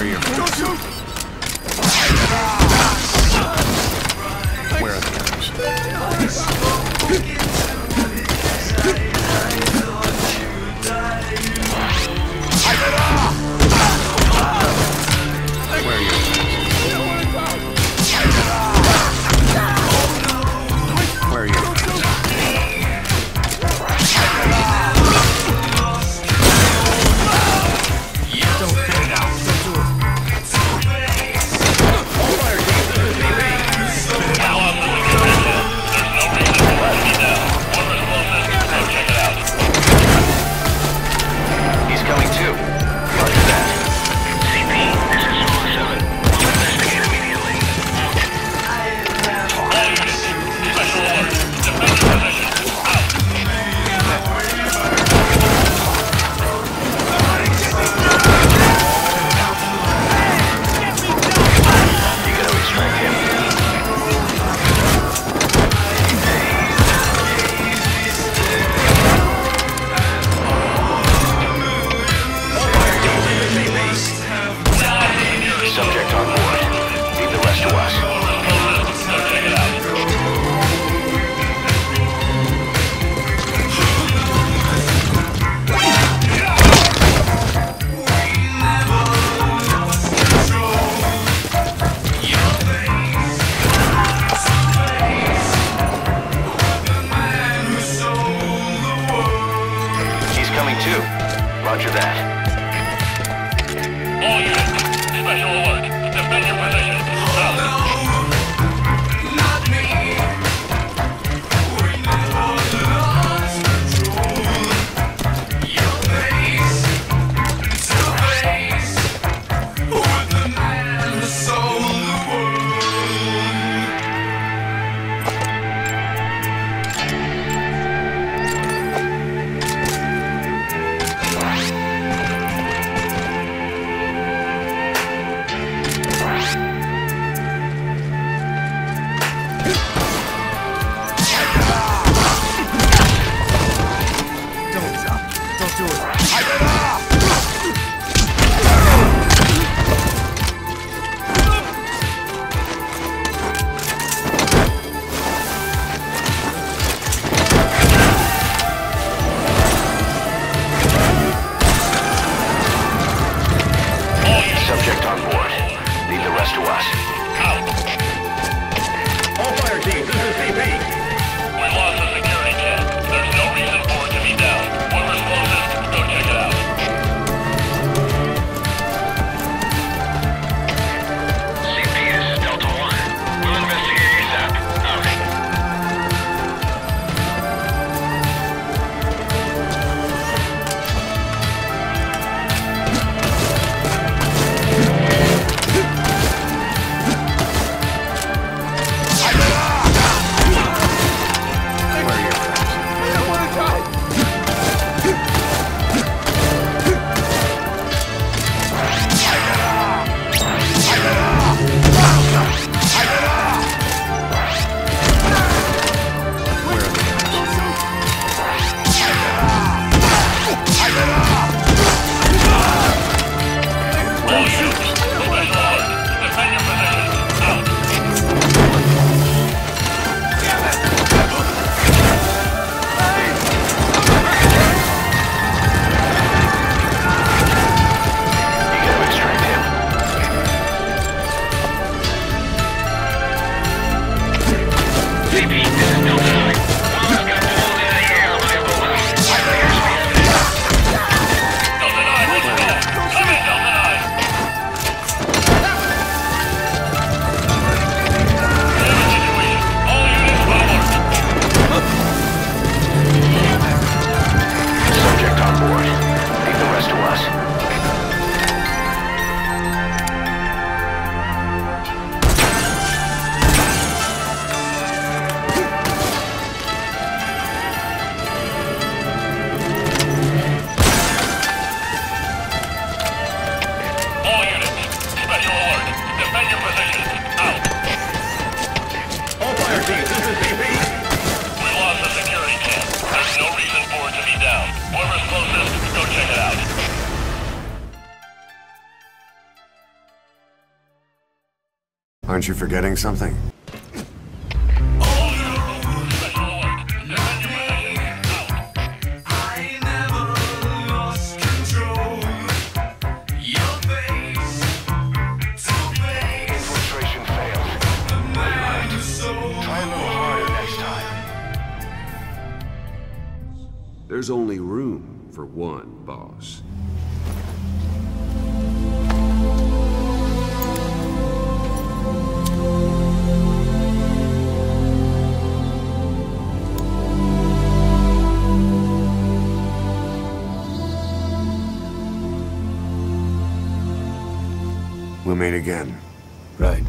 barrier. Don't shoot! repeat, Aren't you forgetting something? There's only room for one boss. We'll meet again. Right.